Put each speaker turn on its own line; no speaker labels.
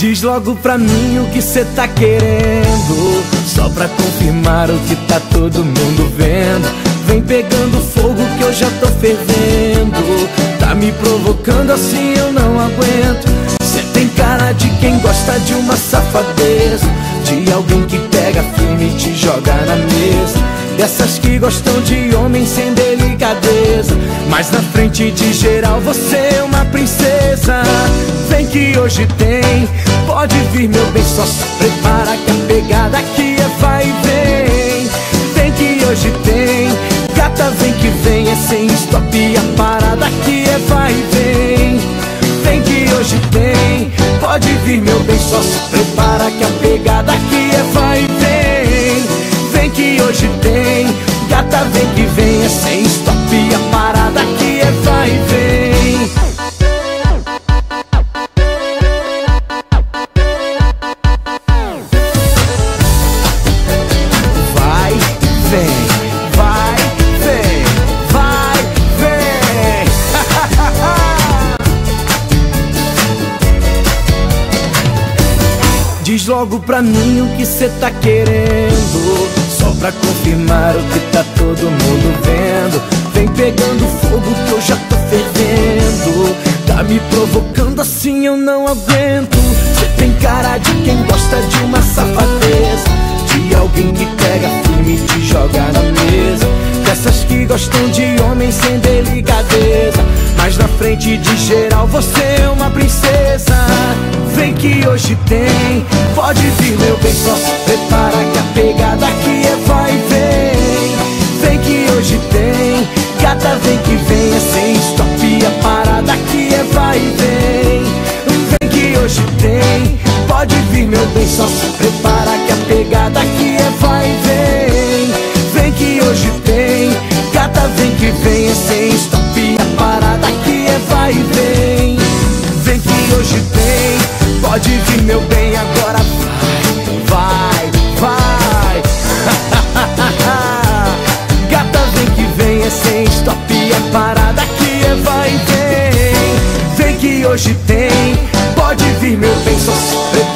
Diz logo pra mim o que cê tá querendo Só pra confirmar o que tá todo mundo vendo. Vem pegando fogo eu já tô fervendo. Tá me provocando assim eu não aguento. Cê tem cara de quem gosta de uma safadeza. De alguém que pega filme e te joga na mesa. Dessas que gostam de homem sem delicadeza. Mas na frente de geral você é uma princesa. Vem que hoje tem. Pode vir meu bem, só se prepara que a pegada Meu bem, só se prepara que a pegada aqui é vai e vem. Vem que hoje tem Gata vem que vem, é sem stop A parada aqui é vai e vem Diz logo pra mim o que cê tá querendo. Só pra confirmar o que tá todo mundo vendo. Vem pegando fogo que eu já tô fervendo. Tá me provocando assim eu não aguento. Cê tem cara de quem gosta de uma safadeza. De alguém que pega filme e te joga na mesa. Dessas que gostam de homem sem delicadeza. Mas na frente de geral você é uma princesa Vem que hoje tem. Pode vir meu bem, só se prepara que a pegada aqui é vai e vem Vem que hoje tem. Gata vem que vem, é sem stop. A parada aqui é vai e vem Vem que hoje tem. Pode vir meu bem, só se prepara que a pegada aqui é vai e vem Vem que hoje tem. Gata vem que vem, é sem stop que hoje tem. Pode vir, meu bem, só se.